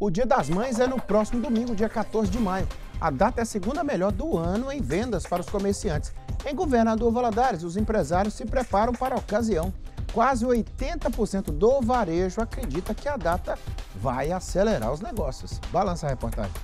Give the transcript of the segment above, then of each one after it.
O Dia das Mães é no próximo domingo, dia 14 de maio. A data é a segunda melhor do ano em vendas para os comerciantes. Em Governador Valadares, os empresários se preparam para a ocasião. Quase 80% do varejo acredita que a data vai acelerar os negócios. Balança a reportagem.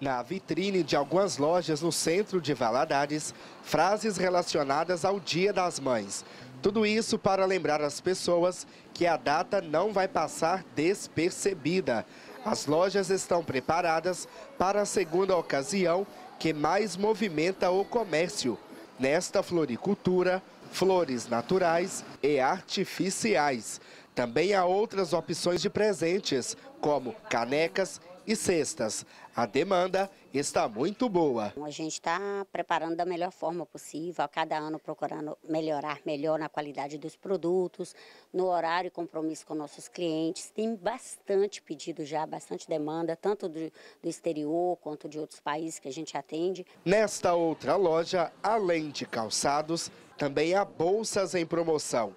Na vitrine de algumas lojas no centro de Valadares, frases relacionadas ao Dia das Mães. Tudo isso para lembrar as pessoas que a data não vai passar despercebida. As lojas estão preparadas para a segunda ocasião que mais movimenta o comércio. Nesta floricultura, flores naturais e artificiais. Também há outras opções de presentes, como canecas e cestas. A demanda está muito boa. A gente está preparando da melhor forma possível, a cada ano procurando melhorar melhor na qualidade dos produtos, no horário e compromisso com nossos clientes. Tem bastante pedido já, bastante demanda, tanto do, do exterior quanto de outros países que a gente atende. Nesta outra loja, além de calçados, também há bolsas em promoção.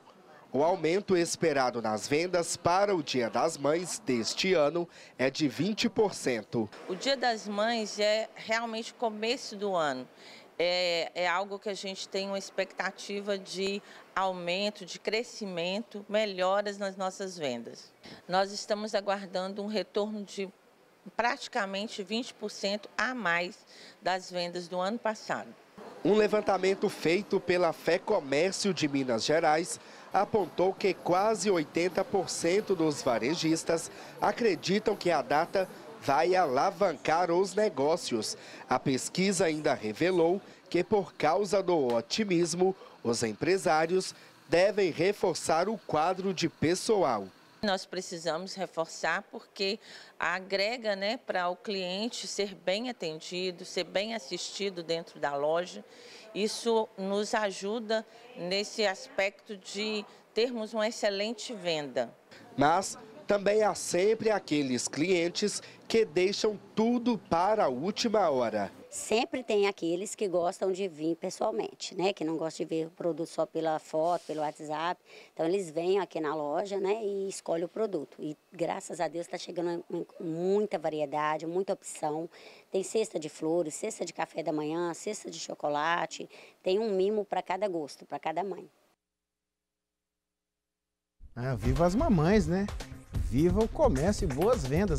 O aumento esperado nas vendas para o Dia das Mães deste ano é de 20%. O Dia das Mães é realmente o começo do ano. É, é, algo que a gente tem uma expectativa de aumento, de crescimento, melhoras nas nossas vendas. Nós estamos aguardando um retorno de praticamente 20% a mais das vendas do ano passado. Um levantamento feito pela Fé Comércio de Minas Gerais apontou que quase 80% dos varejistas acreditam que a data vai alavancar os negócios. A pesquisa ainda revelou que, por causa do otimismo, os empresários devem reforçar o quadro de pessoal. Nós precisamos reforçar porque agrega né, para o cliente ser bem atendido, ser bem assistido dentro da loja. Isso nos ajuda nesse aspecto de termos uma excelente venda. Mas também há sempre aqueles clientes que deixam tudo para a última hora sempre tem aqueles que gostam de vir pessoalmente, né? Que não gostam de ver o produto só pela foto, pelo WhatsApp. Então eles vêm aqui na loja, né? E escolhem o produto. E graças a Deus está chegando muita variedade, muita opção. Tem cesta de flores, cesta de café da manhã, cesta de chocolate. Tem um mimo para cada gosto, para cada mãe. Ah, viva as mamães, né? Viva o comércio e boas vendas.